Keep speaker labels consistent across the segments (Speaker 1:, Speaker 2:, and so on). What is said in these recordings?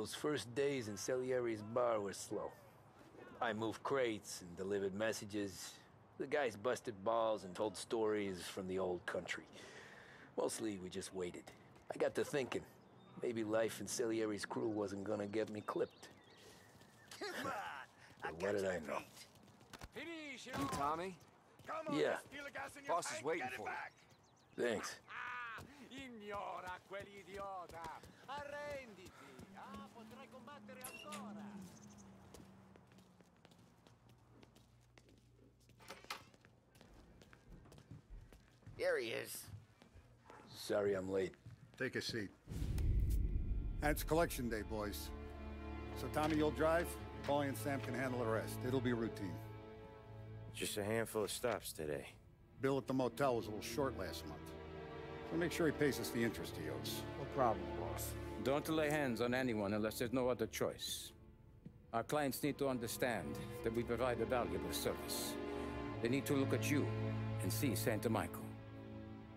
Speaker 1: Those first days in Salieri's bar were slow. I moved crates and delivered messages. The guys busted balls and told stories from the old country. Mostly, we just waited. I got to thinking, maybe life in Salieri's crew wasn't gonna get me clipped.
Speaker 2: Come on! I
Speaker 1: But what did I know?
Speaker 3: You Tommy?
Speaker 2: Come on,
Speaker 1: Yeah.
Speaker 2: steal the gas in your
Speaker 3: Boss is waiting for you.
Speaker 1: Thanks.
Speaker 4: Ah, ignora quell'idiota! Arrenditi! Potrai combattere ancora!
Speaker 2: Here he is.
Speaker 1: Sorry I'm late.
Speaker 5: Take a seat. And it's collection day, boys. So Tommy, you'll drive. Paulie and Sam can handle the rest. It'll be routine.
Speaker 6: Just a handful of stops today.
Speaker 5: Bill at the motel was a little short last month. So make sure he pays us the interest he owes.
Speaker 3: No problem, boss.
Speaker 7: Don't lay hands on anyone unless there's no other choice. Our clients need to understand that we provide a valuable service. They need to look at you and see Santa Michael.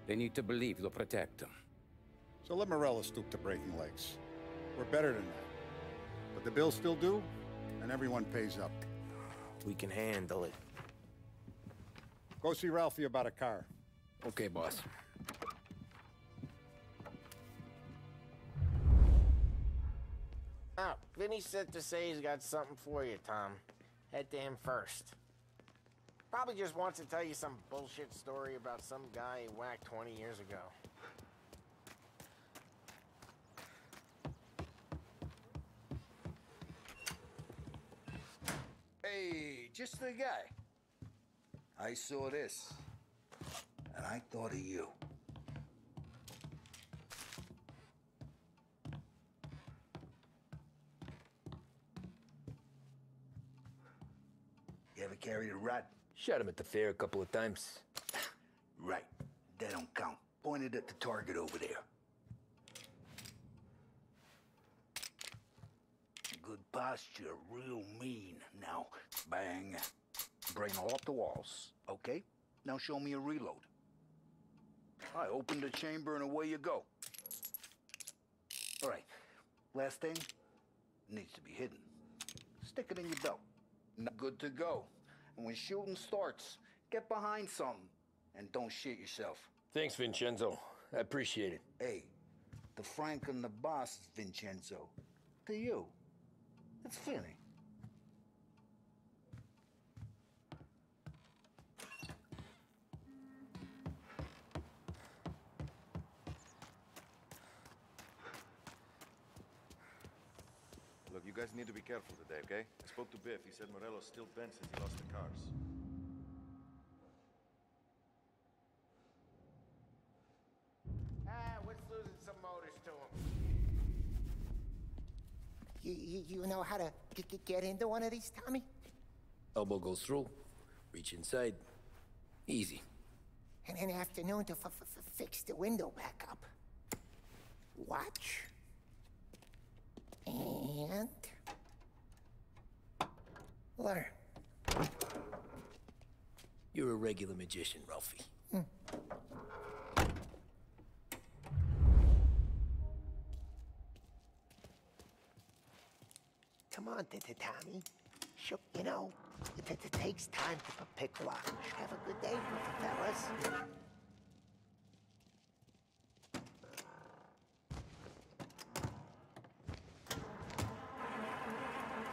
Speaker 7: They need to believe you'll protect them.
Speaker 5: So let Morello stoop to breaking legs. We're better than that. But the bills still due, and everyone pays up.
Speaker 6: We can handle it.
Speaker 5: Go see Ralphie about a car.
Speaker 1: Okay, boss.
Speaker 2: Vinny to say he's got something for you, Tom. Head to him first. Probably just wants to tell you some bullshit story about some guy he whacked 20 years ago.
Speaker 8: Hey, just the guy. I saw this, and I thought of you. Carried a rat?
Speaker 1: Shot him at the fair a couple of times.
Speaker 8: Right. That don't count. Pointed at the target over there. Good posture, real mean. Now, bang. Bring all up the walls. Okay? Now show me a reload. I open the chamber and away you go. All right. Last thing needs to be hidden. Stick it in your belt. Not good to go. And when shooting starts, get behind something and don't shit yourself.
Speaker 1: Thanks, Vincenzo. I appreciate it.
Speaker 8: Hey, the Frank and the boss, Vincenzo. To you. It's
Speaker 9: Vinny. You guys need to be careful today, okay? I spoke to Biff. He said Morello's still bent since he lost the cars.
Speaker 2: Ah, what's losing some motors to him?
Speaker 10: You, you, you know how to g- g- get into one of these, Tommy?
Speaker 1: Elbow goes through. Reach inside. Easy.
Speaker 10: And an afternoon to f- f- f- fix the window back up. Watch. And... Learn.
Speaker 1: You're a regular magician, Ralphie. Hmm.
Speaker 10: Come on, T- T- Tommy. Sure, you know, it, it, it takes time to p- pick lock. Have a good day, fellas.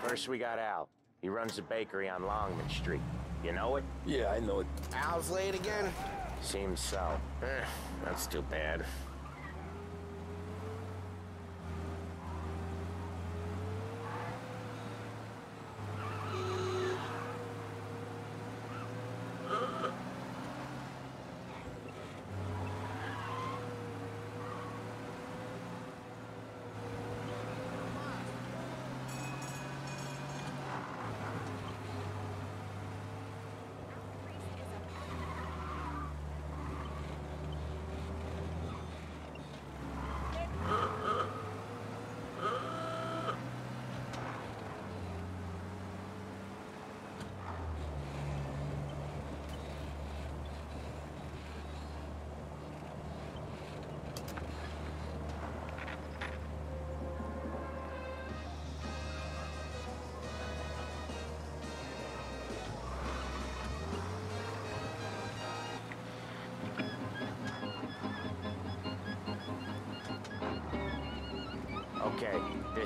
Speaker 6: First, we got Al. He runs a bakery on Longman Street. You know it?
Speaker 1: Yeah, I know it.
Speaker 2: Al's late again?
Speaker 6: Seems so. Eh, that's too bad.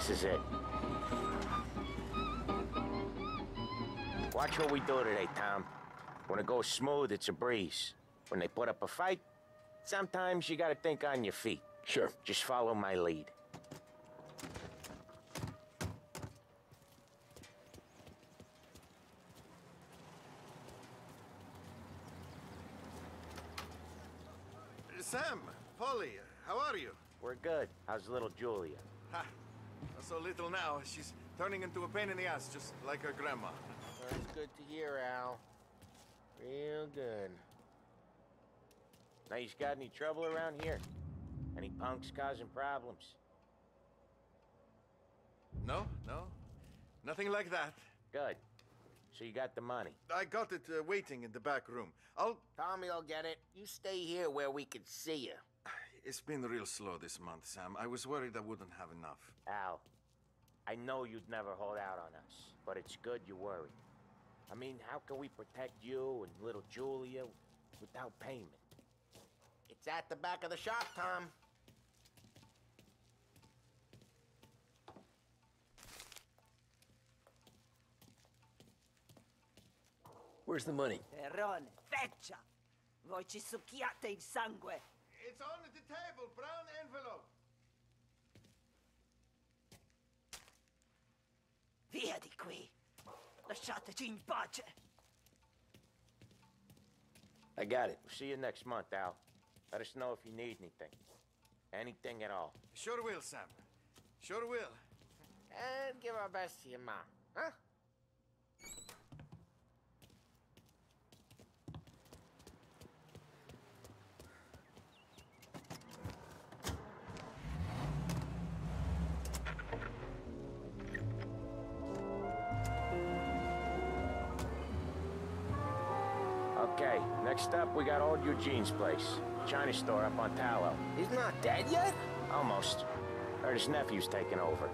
Speaker 6: This is it. Watch what we do today, Tom. When it goes smooth, it's a breeze. When they put up a fight, sometimes you gotta think on your feet.
Speaker 1: Sure.
Speaker 6: Just follow my lead.
Speaker 9: Sam, Paulie, how are you?
Speaker 6: We're good. How's little Julia?
Speaker 9: Ha! So little now. She's turning into a pain in the ass, just like her grandma.
Speaker 2: That's good to hear, Al. Real good.
Speaker 6: Now, you got any trouble around here? Any punks causing problems?
Speaker 9: No, no. Nothing like that.
Speaker 6: Good. So you got the money.
Speaker 9: I got it uh, waiting in the back room. I'll...
Speaker 2: Tommy will get it. You stay here where we can see you.
Speaker 9: It's been real slow this month, Sam. I was worried I wouldn't have enough.
Speaker 6: Al, I know you'd never hold out on us, but it's good you worry. I mean, how can we protect you and little Julia without payment?
Speaker 2: It's at the back of the shop, Tom.
Speaker 1: Where's the money?
Speaker 11: Perrone, feccia! Voi ci succhiate il sangue!
Speaker 9: It's on the table, brown envelope.
Speaker 11: Via di qui! Lasciateci in pace!
Speaker 1: I got it.
Speaker 6: We'll See you next month, Al. Let us know if you need anything. Anything at all.
Speaker 9: Sure will, Sam. Sure will.
Speaker 2: And give our best to your mom, huh?
Speaker 6: Old Eugene's place. China store up on Tallow.
Speaker 2: He's not dead yet?
Speaker 6: Almost. Heard his nephew's taking over.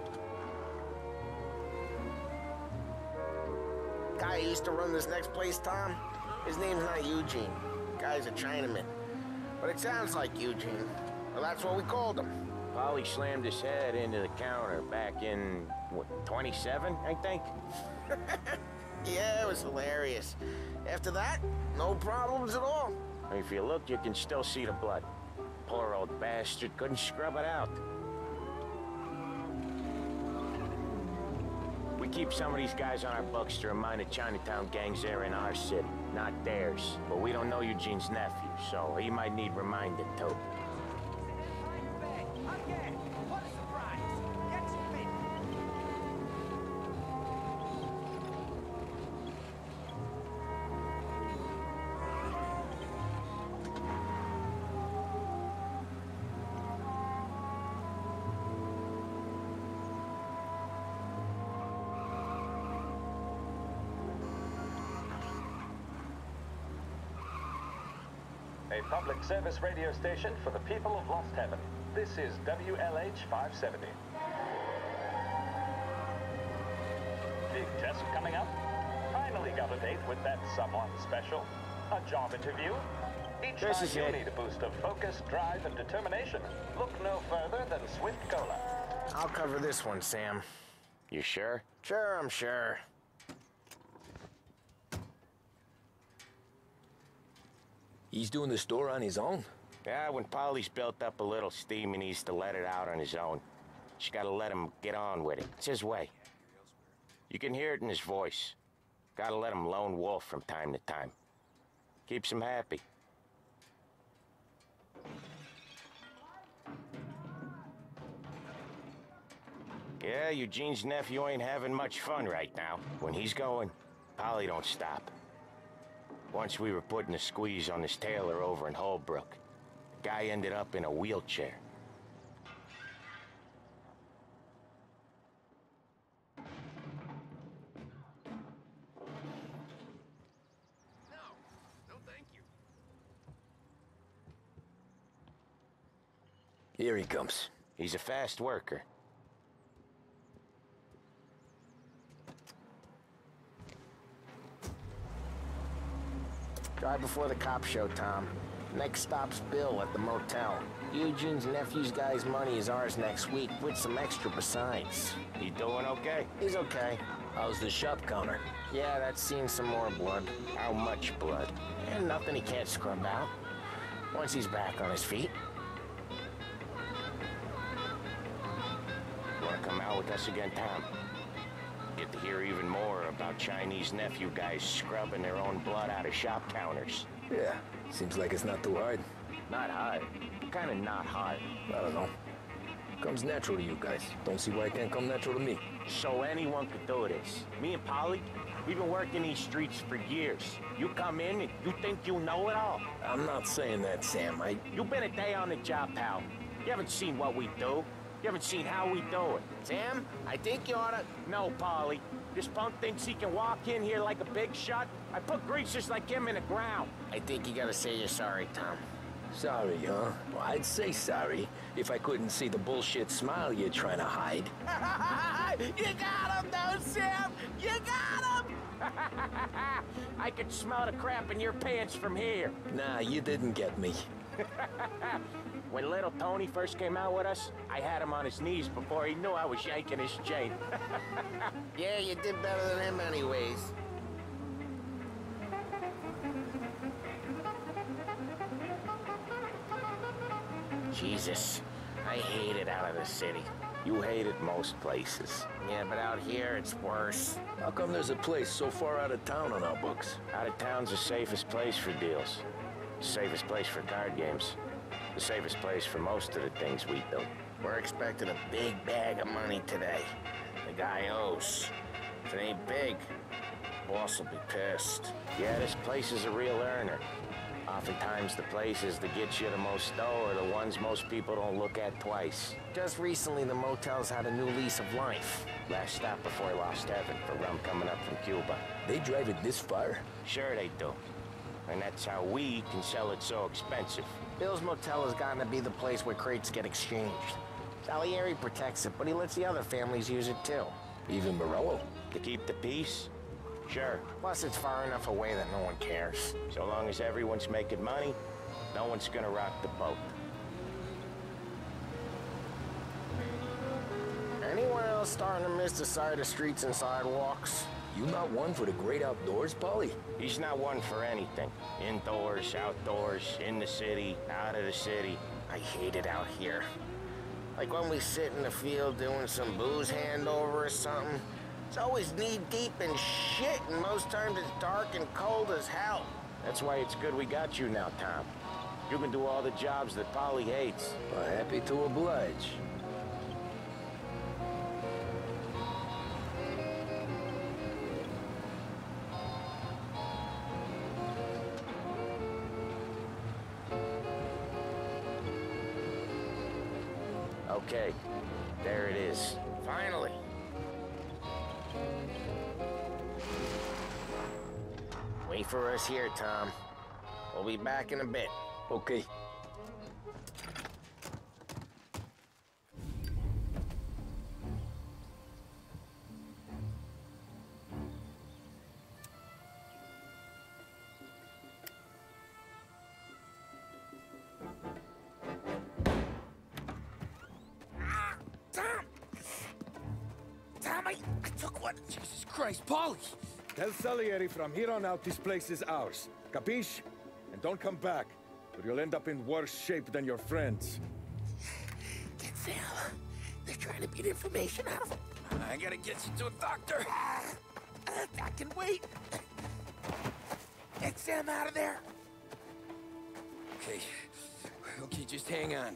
Speaker 2: Guy used to run this next place, Tom? His name's not Eugene. Guy's a Chinaman. But it sounds like Eugene. Well, that's what we called him.
Speaker 6: Paulie slammed his head into the counter back in, what, 27, I think?
Speaker 2: Yeah, it was hilarious. After that, no problems at all.
Speaker 6: If you look, you can still see the blood. Poor old bastard couldn't scrub it out. We keep some of these guys on our books to remind the Chinatown gangs they're in our city, not theirs. But we don't know Eugene's nephew, so he might need reminding too.
Speaker 4: A
Speaker 12: public service radio station for the people of Lost Heaven. This is WLH 570. Big test coming up. Finally got a date with that someone special. A job interview. Each
Speaker 6: This
Speaker 12: time
Speaker 6: is
Speaker 12: you
Speaker 6: it.
Speaker 12: need a boost of focus, drive, and determination. Look no further than Swift Cola.
Speaker 2: I'll cover this one, Sam.
Speaker 6: You sure?
Speaker 2: Sure, I'm sure.
Speaker 1: He's doing the store on his own?
Speaker 6: Yeah, when Paulie's built up a little steam, he needs to let it out on his own. Just gotta let him get on with it. It's his way. You can hear it in his voice. Gotta let him lone wolf from time to time. Keeps him happy. Yeah, Eugene's nephew ain't having much fun right now. When he's going, Paulie don't stop. Once we were putting a squeeze on this tailor over in Holbrook. The Guy ended up in a wheelchair.
Speaker 9: No, thank you.
Speaker 1: Here he comes.
Speaker 6: He's a fast worker.
Speaker 2: Drive before the cops show, Tom. Next stop's Bill at the motel. Eugene's nephew's guy's money is ours next week, with some extra besides.
Speaker 6: He doing okay?
Speaker 2: He's okay.
Speaker 1: How's the shop counter?
Speaker 2: Yeah, that's seen some more blood.
Speaker 6: How much blood?
Speaker 2: And nothing he can't scrub out. Once he's back on his feet.
Speaker 6: Wanna come out with us again, Tom? Get to hear even more about Chinese nephew guys scrubbing their own blood out of shop counters.
Speaker 1: Yeah, seems like it's not too hard.
Speaker 6: Not hard. Kinda not hard.
Speaker 1: I don't know. Comes natural to you guys. Don't see why it can't come natural to me.
Speaker 6: So anyone could do this. Me and Paulie, we've been working these streets for years. You come in and you think you know it all.
Speaker 1: I'm not saying that, Sam. I...
Speaker 6: You've been a day on the job, pal. You haven't seen what we do. You haven't seen how we do it.
Speaker 2: Sam, I think you oughta...
Speaker 6: No, Paulie. This punk thinks he can walk in here like a big shot. I put greasers like him in the ground.
Speaker 2: I think you gotta say you're sorry, Tom.
Speaker 1: Sorry, huh? Well, I'd say sorry if I couldn't see the bullshit smile you're trying to hide.
Speaker 2: you got him, though, Sam! You got him!
Speaker 6: I could smell the crap in your pants from here.
Speaker 1: Nah, you didn't get me.
Speaker 6: when little Tony first came out with us, I had him on his knees before he knew I was yanking his chain.
Speaker 2: yeah, you did better than him anyways. Jesus, I hate it out of the city.
Speaker 6: You hate it most places.
Speaker 2: Yeah, but out here it's worse.
Speaker 1: How come there's a place so far out of town on our books?
Speaker 6: Out of town's the safest place for deals. Safest place for card games. The safest place for most of the things we do.
Speaker 2: We're expecting a big bag of money today. The guy owes. If it ain't big, boss will be pissed.
Speaker 6: Yeah, this place is a real earner. Oftentimes the places that get you the most dough are the ones most people don't look at twice.
Speaker 2: Just recently, the motel's had a new lease of life.
Speaker 6: Last stop before Lost Heaven for rum coming up from Cuba.
Speaker 1: They drive it this far?
Speaker 6: Sure they do. And that's how we can sell it so expensive.
Speaker 2: Bill's Motel has gotten to be the place where crates get exchanged. Salieri protects it, but he lets the other families use it too.
Speaker 1: Even Morello?
Speaker 6: To keep the peace? Sure.
Speaker 2: Plus, it's far enough away that no one cares.
Speaker 6: So long as everyone's making money, no one's gonna rock the boat.
Speaker 2: Anyone else starting to miss the side of streets and sidewalks?
Speaker 1: You not one for the great outdoors, Paulie?
Speaker 6: He's not one for anything. Indoors, outdoors, in the city, out of the city.
Speaker 2: I hate it out here. Like when we sit in the field doing some booze handover or something. It's always knee-deep in shit, and most times it's dark and cold as hell.
Speaker 6: That's why it's good we got you now, Tom. You can do all the jobs that Paulie hates.
Speaker 1: Well, happy to oblige.
Speaker 6: Okay, there it is.
Speaker 2: Finally. Wait for us here, Tom. We'll be back in a bit.
Speaker 1: Okay.
Speaker 4: Took one.
Speaker 3: Jesus Christ, Paulie! Tell Salieri from here on out this place is ours. Capiche? And don't come back, or you'll end up in worse shape than your friends.
Speaker 10: Get Sam. They're trying to beat information out of him.
Speaker 3: I gotta get you to a doctor.
Speaker 10: Uh, I can wait. Get Sam out of there.
Speaker 3: Okay. Okay, just hang on.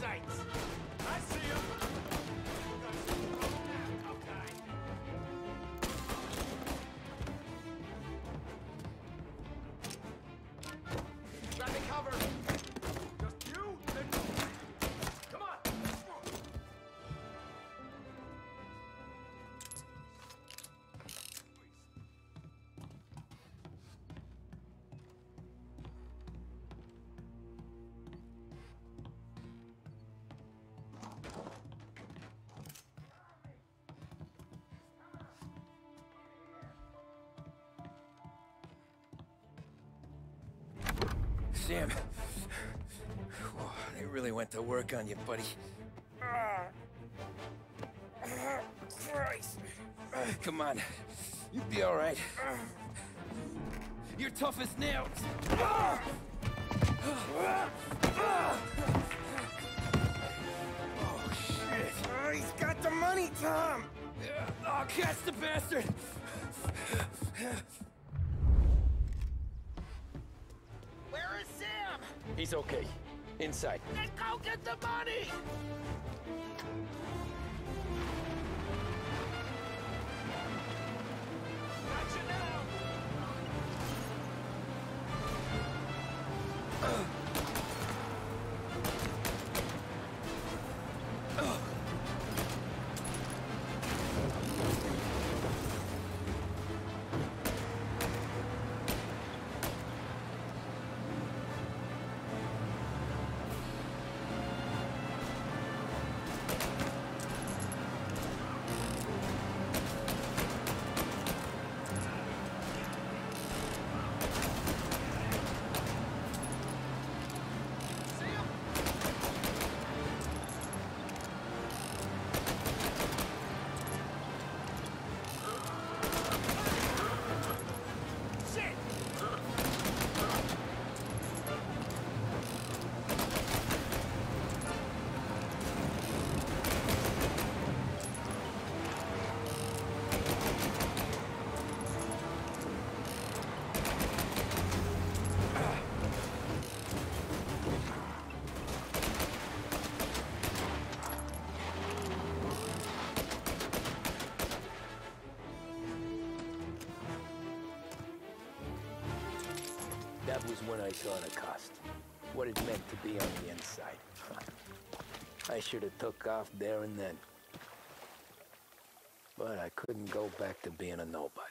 Speaker 4: Sights. I see you.
Speaker 1: Whoa, they really went to work on you, buddy. Christ. Come on. You'll be all right. You're tough as nails. Oh, shit.
Speaker 4: Oh, he's got the money, Tom.
Speaker 1: Oh, catch the bastard. He's okay. Inside.
Speaker 2: Then go get the money!
Speaker 1: Was when I saw the cost. What it meant to be on the inside. I should have took off there and then. But I couldn't go back to being a nobody.